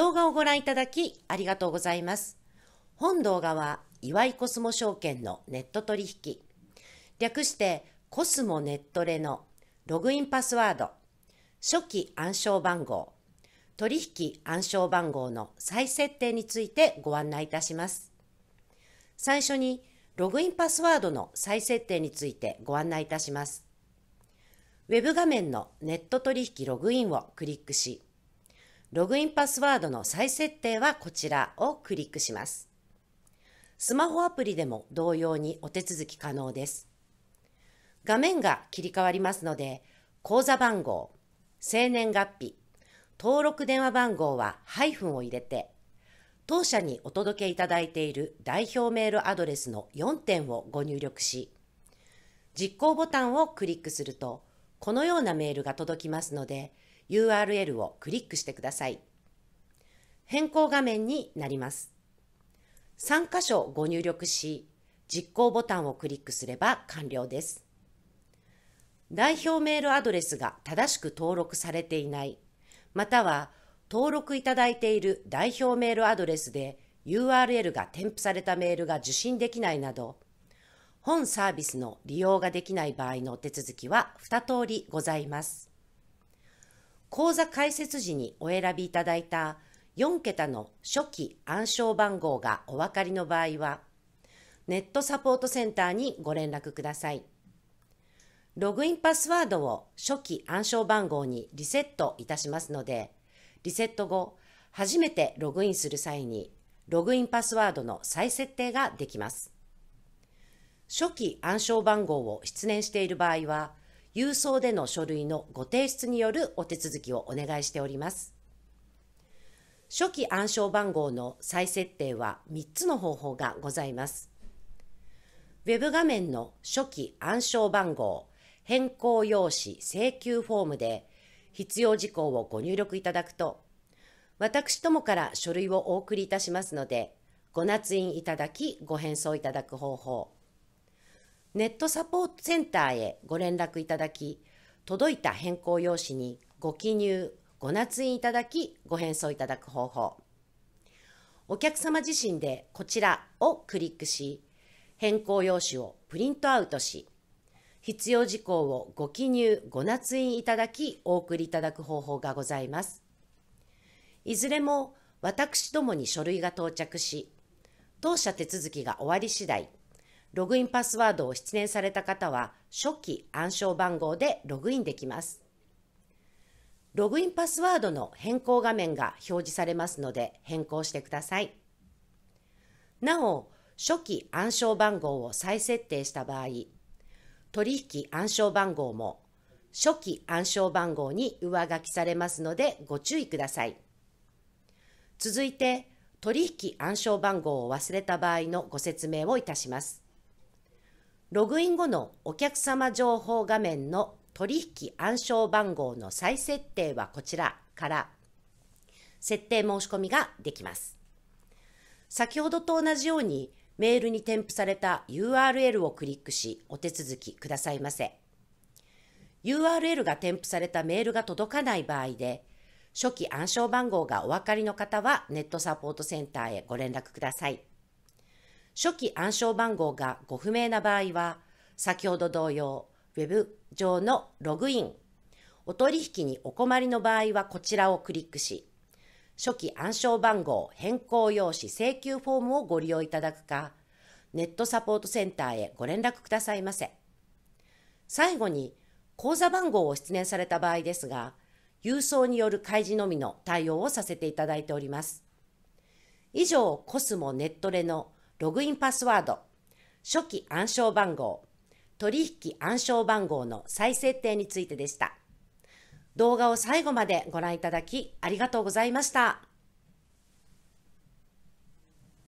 動画をご覧いただきありがとうございます。本動画は、岩井コスモ証券のネット取引、略してコスモネットレのログインパスワード、初期暗証番号、取引暗証番号の再設定についてご案内いたします。最初に、ログインパスワードの再設定についてご案内いたします。ウェブ画面のネット取引ログインをクリックし、ログインパスワードの再設定はこちらをクリックします。スマホアプリでも同様にお手続き可能です。画面が切り替わりますので、口座番号、生年月日、登録電話番号はハイフンを入れて、当社にお届けいただいている代表メールアドレスの4点をご入力し、実行ボタンをクリックすると、このようなメールが届きますので、URL をクリックしてください。変更画面になります。3箇所ご入力し、実行ボタンをクリックすれば完了です。代表メールアドレスが正しく登録されていない、または登録いただいている代表メールアドレスで URL が添付されたメールが受信できないなど、本サービスの利用ができない場合のお手続きは2通りございます。口座開設時にお選びいただいた4桁の初期暗証番号がお分かりの場合は、ネットサポートセンターにご連絡ください。ログインパスワードを初期暗証番号にリセットいたしますので、リセット後、初めてログインする際に、ログインパスワードの再設定ができます。初期暗証番号を失念している場合は、郵送での書類のご提出によるお手続きをお願いしております。初期暗証番号の再設定は3つの方法がございます。ウェブ画面の初期暗証番号変更用紙請求フォームで必要事項をご入力いただくと、私どもから書類をお送りいたしますので、ご捺印いただきご返送いただく方法、ネットサポートセンターへご連絡いただき、届いた変更用紙にご記入、ご捺印いただき、ご返送いただく方法。お客様自身でこちらをクリックし、変更用紙をプリントアウトし、必要事項をご記入、ご捺印いただき、お送りいただく方法がございます。いずれも私どもに書類が到着し、当社手続きが終わり次第、ログインパスワードを失念された方は、初期暗証番号でログインできます。ログインパスワードの変更画面が表示されますので変更してください。なお、初期暗証番号を再設定した場合、取引暗証番号も初期暗証番号に上書きされますのでご注意ください。続いて、取引暗証番号を忘れた場合のご説明をいたします。ログイン後のお客様情報画面の取引暗証番号の再設定はこちらから設定申し込みができます。先ほどと同じようにメールに添付された URL をクリックしお手続きくださいませ。URL が添付されたメールが届かない場合で、初期暗証番号がお分かりの方はネットサポートセンターへご連絡ください。初期暗証番号がご不明な場合は、先ほど同様、ウェブ上のログイン、お取引にお困りの場合はこちらをクリックし、初期暗証番号変更用紙請求フォームをご利用いただくか、ネットサポートセンターへご連絡くださいませ。最後に、口座番号を失念された場合ですが、郵送による開示のみの対応をさせていただいております。以上、コスモネットレのログインパスワード、初期暗証番号、取引暗証番号の再設定についてでした。動画を最後までご覧いただきありがとうございました。